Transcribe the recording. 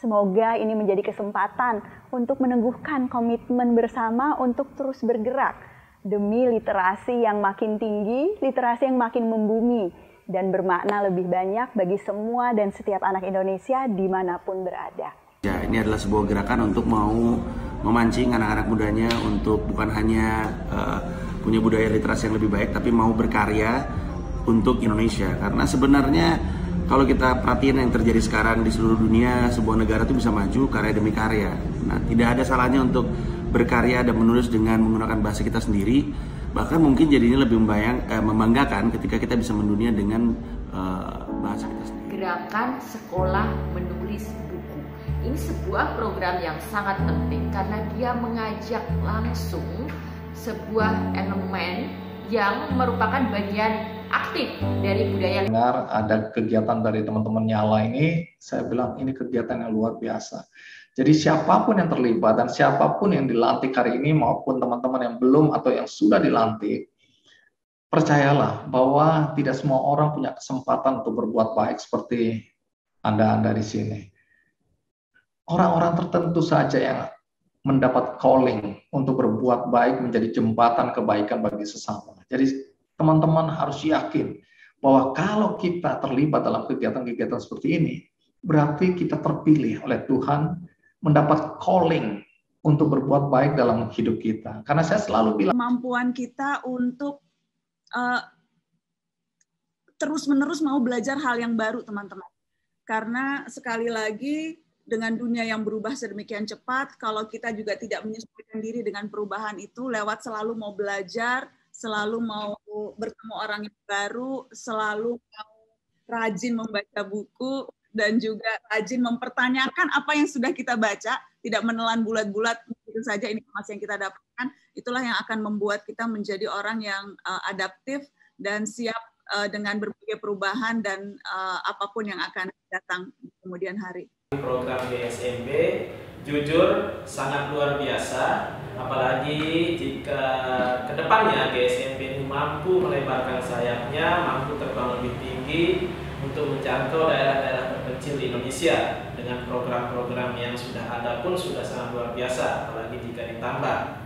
Semoga ini menjadi kesempatan untuk meneguhkan komitmen bersama untuk terus bergerak demi literasi yang makin tinggi, literasi yang makin membumi, dan bermakna lebih banyak bagi semua dan setiap anak Indonesia di mana pun berada. Ya, ini adalah sebuah gerakan untuk mau memancing anak-anak mudanya untuk bukan hanya uh, punya budaya literasi yang lebih baik, tapi mau berkarya untuk Indonesia. Karena sebenarnya kalau kita perhatiin yang terjadi sekarang di seluruh dunia, sebuah negara itu bisa maju karya demi karya. Nah, tidak ada salahnya untuk berkarya dan menulis dengan menggunakan bahasa kita sendiri. Bahkan mungkin jadinya lebih membayang, eh, membanggakan ketika kita bisa mendunia dengan eh, bahasa kita sendiri. Gerakan sekolah menulis buku. Ini sebuah program yang sangat penting karena dia mengajak langsung sebuah elemen yang merupakan bagian aktif dari budaya. Dengar ada kegiatan dari teman-teman nyala ini, saya bilang ini kegiatan yang luar biasa. Jadi siapa pun yang terlibat dan siapa pun yang dilantik hari ini maupun teman-teman yang belum atau yang sudah dilantik, percayalah bahwa tidak semua orang punya kesempatan untuk berbuat baik seperti Anda-Anda di sini. Orang-orang tertentu saja yang mendapat calling untuk berbuat baik menjadi jembatan kebaikan bagi sesama. Jadi teman-teman harus yakin bahwa kalau kita terlibat dalam kegiatan-kegiatan seperti ini, berarti kita terpilih oleh Tuhan mendapat calling untuk berbuat baik dalam hidup kita. Karena saya selalu bilang kemampuan kita untuk uh, terus-menerus mau belajar hal yang baru, teman-teman. Karena sekali lagi dengan dunia yang berubah sedemikian cepat, kalau kita juga tidak menyesuaikan diri dengan perubahan itu, lewat selalu mau belajar, selalu mau bertemu orang yang baru, selalu mau rajin membaca buku, dan juga rajin mempertanyakan apa yang sudah kita baca, tidak menelan bulat-bulat itu saja informasi yang kita dapatkan, itulah yang akan membuat kita menjadi orang yang uh, adaptif dan siap uh, dengan berbagai perubahan dan uh, apa pun yang akan datang di kemudian hari. Program GSMB jujur sangat luar biasa apalagi jika ke depannya GSMP ini mampu melebarkan sayapnya, mampu terbang lebih tinggi untuk menjangkau daerah-daerah terpencil di Indonesia. Dengan program-program yang sudah ada pun sudah sangat luar biasa, apalagi jika ditambah